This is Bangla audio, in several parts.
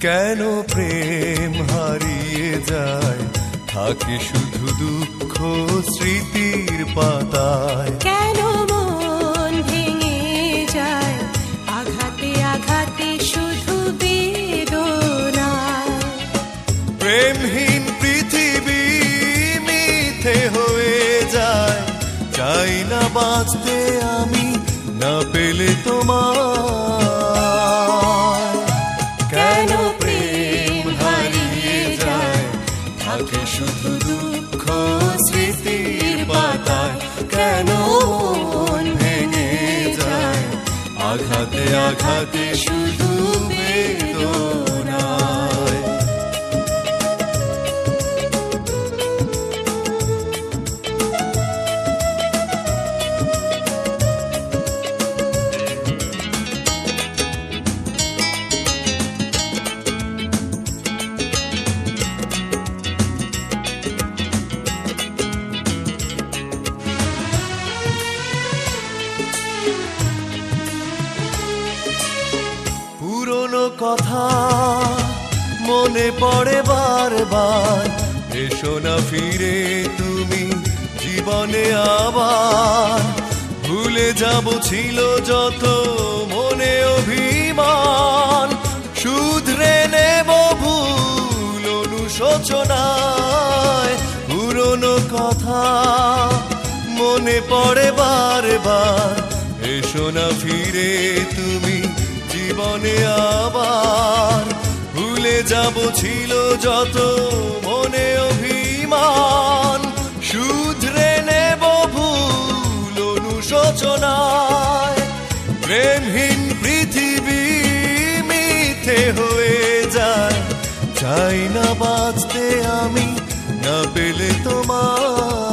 কেন প্রেম হারিয়ে যায়? থাকে শুধু দুঃখ স্মৃতির পাতায়। কেন মন ভেঙে যায়? আঘাতে আঘাতে শুধু প্রেমহীন পৃথিবী মিথে হয়ে যায়। চাই না বাঁচতে আমি না পেলে তোমার শুধু দুঃখ স্মৃতির পাতায় কেন ভেঙে যায়? আঘাতে আঘাতে শুধু বেদনায় কথা মনে পড়ে বারবার। এসো না ফিরে তুমি জীবনে আবার। ভুলে যাব ছিল যত মনে অভিমান। শুধরে নেব ভুল অনুশোচনায়। পুরনো কথা মনে পড়ে বারবার। এসো না ফিরে তুমি জীবনে আবার ভুলে যাব ছিল যত মনে অভিমান। শুধরে নেব ভুল অনুশোচনায়। প্রেমহীন পৃথিবী মিথে হয়ে যায়। চাই না বাঁচতে আমি, না পেলে তোমার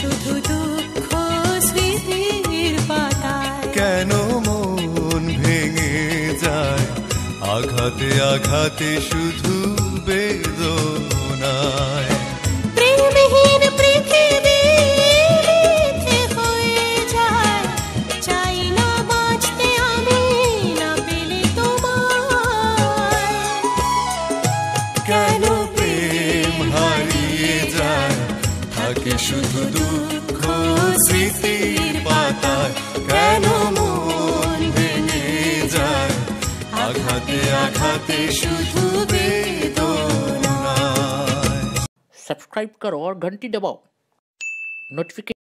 শুধু দুঃখ স্মৃতির পাতায়। কেন মন ভেঙে যায়? আঘাতে আঘাতে শুধু বেদনায়। কেন প্রেম হারিয়ে যায়? থাকে শুধু দুঃখ স্মৃতির পাতায় কেন মন ভেঙে যায় আঘাতে আঘাতে শুধু বেদনায় सब्सक्राइब करो और घंटी दबाओ नोटिफिकेशन